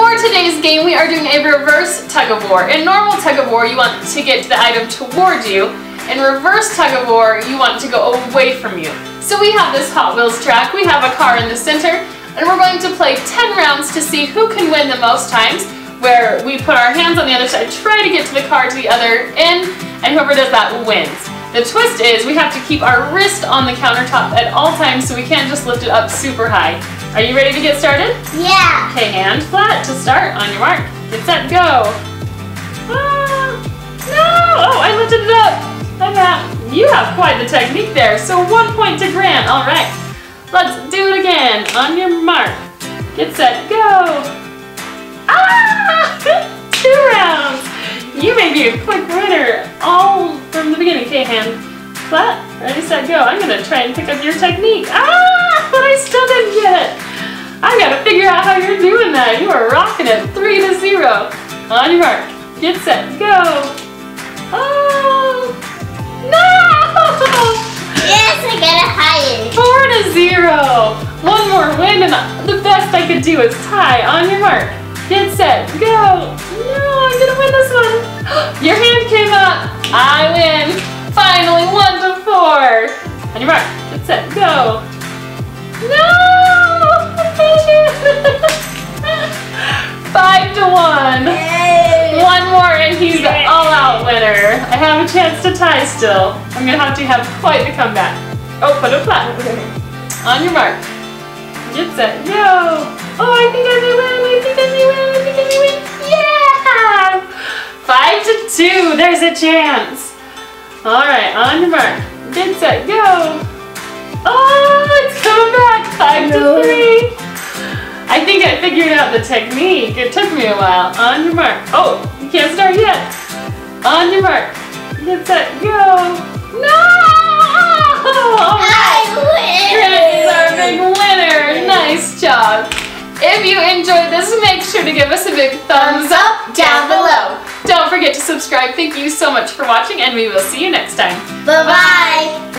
for today's game, we are doing a reverse tug of war. In normal tug of war, you want to get the item toward you. In reverse tug of war, you want to go away from you. So we have this Hot Wheels track, we have a car in the center, and we're going to play 10 rounds to see who can win the most times, where we put our hands on the other side, try to get to the car to the other end, and whoever does that wins. The twist is we have to keep our wrist on the countertop at all times so we can't just lift it up super high. Are you ready to get started? Yeah. Okay, hand flat to start. On your mark. Get set, go. Ah, no! Oh, I lifted it up. You have quite the technique there. So one point to Grant. All right. Let's do it again. On your mark. Get set, go. Ah! Two rounds. You may be a quick winner all from the beginning. Okay, hand flat. Ready, set, go. I'm going to try and pick up your technique. Ah! But I still didn't get it. You are rocking it. Three to zero. On your mark. Get set. Go. Oh. No! Yes, I got it higher. Four to zero. One more win and the best I could do is tie. On your mark. Get set. Go. No, I'm gonna win this one. Your hand came up. I win. Finally, one to four. On your mark. Get set. Go. To one. Yay. One more and he's the all-out winner. I have a chance to tie still. I'm gonna have to have quite the comeback. Oh, put it flat. On your mark. Get set, go. Oh, I think I may win. I think I may win. I think I may win. Yeah! Five to two. There's a chance. All right, on your mark. Get set, go. Oh, it's coming back. Five to three. I think I figured out the technique. It took me a while. On your mark. Oh, you can't start yet. On your mark. Get set, go. No! I Grant is our big winner. Nice job. If you enjoyed this, make sure to give us a big thumbs up down below. Don't forget to subscribe. Thank you so much for watching, and we will see you next time. Bye-bye.